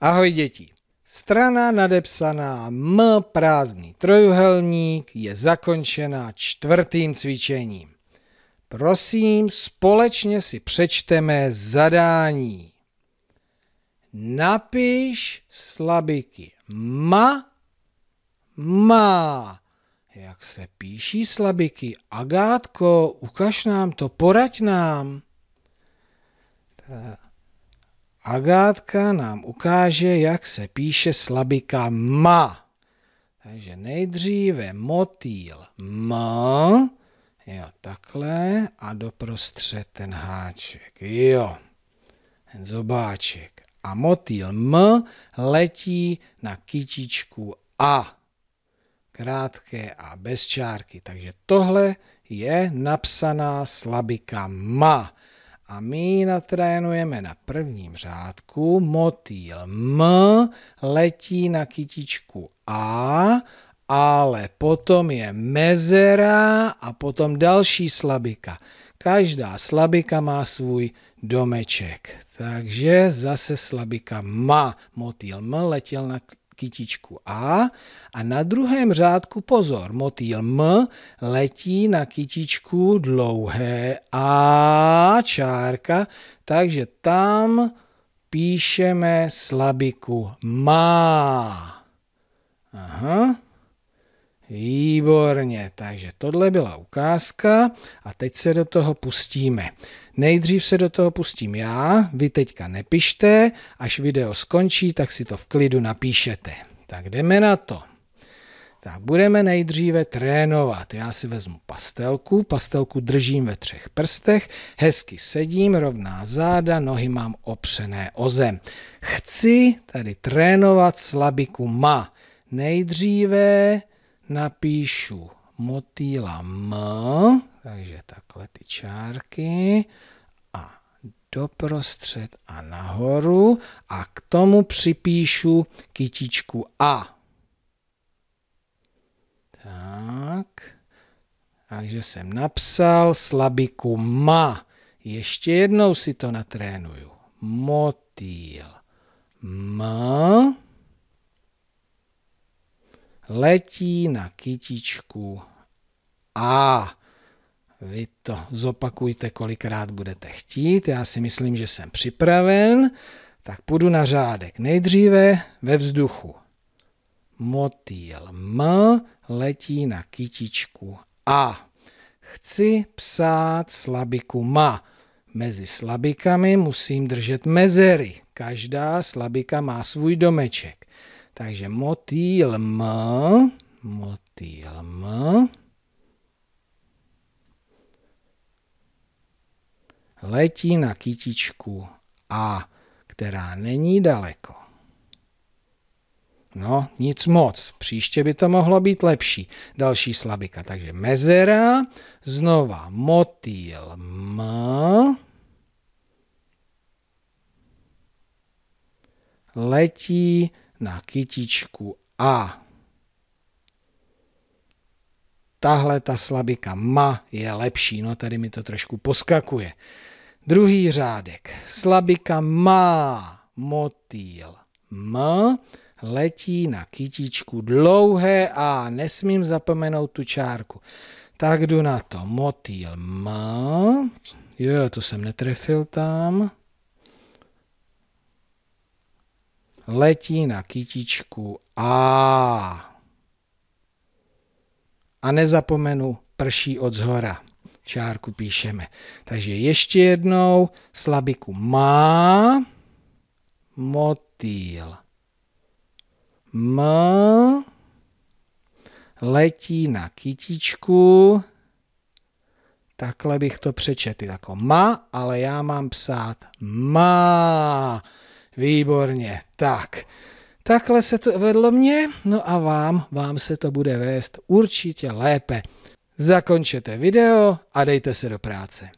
Ahoj děti. Strana nadepsaná M prázdný trojuhelník je zakončena čtvrtým cvičením. Prosím, společně si přečteme zadání. Napiš slabiky ma, má. Jak se píší slabiky? Agátko, ukaž nám to, poraď nám. Agátka nám ukáže, jak se píše slabika ma. Takže nejdříve motýl m, jo, takhle a doprostřed ten háček, jo, ten zobáček. A motýl m letí na kytičku a. Krátké a bez čárky. Takže tohle je napsaná slabika ma a my natrénujeme na prvním řádku. Motýl M letí na kytičku A, ale potom je mezera a potom další slabika. Každá slabika má svůj domeček. Takže zase slabika má. Motýl M letěl na kytičku A a na druhém řádku pozor, motýl M letí na kytičku dlouhé A čárka, takže tam píšeme slabiku má. Aha. Výborně, takže tohle byla ukázka a teď se do toho pustíme. Nejdřív se do toho pustím já, vy teďka nepište, až video skončí, tak si to v klidu napíšete. Tak jdeme na to. Tak budeme nejdříve trénovat. Já si vezmu pastelku, pastelku držím ve třech prstech, hezky sedím, rovná záda, nohy mám opřené o zem. Chci tady trénovat slabiku ma. Nejdříve napíšu motýla M, takže takhle ty čárky a doprostřed a nahoru a k tomu připíšu kytičku A. Tak, takže jsem napsal slabiku ma. Ještě jednou si to natrénuju. Motýl M letí na kytičku A. Vy to zopakujte, kolikrát budete chtít. Já si myslím, že jsem připraven. Tak půjdu na řádek. Nejdříve ve vzduchu. Motýl M letí na kytičku A. Chci psát slabiku ma. Mezi slabikami musím držet mezery. Každá slabika má svůj domeček. Takže motýl M, motýl M, letí na kytičku A, která není daleko. No, nic moc. Příště by to mohlo být lepší. Další slabika. Takže mezera, znova motýl M, letí na kytičku A. Tahle ta slabika ma je lepší, no tady mi to trošku poskakuje. Druhý řádek. Slabika má motýl M letí na kytičku dlouhé A. Nesmím zapomenout tu čárku. Tak jdu na to. Motýl M. Jo, to jsem netrefil tam. letí na kytičku A. A nezapomenu, prší od zhora. Čárku píšeme. Takže ještě jednou slabiku má, motýl M, letí na kytičku, takhle bych to přečetl jako ma, ale já mám psát má. Výborně, tak. Takhle se to vedlo mně, no a vám, vám se to bude vést určitě lépe. Zakončete video a dejte se do práce.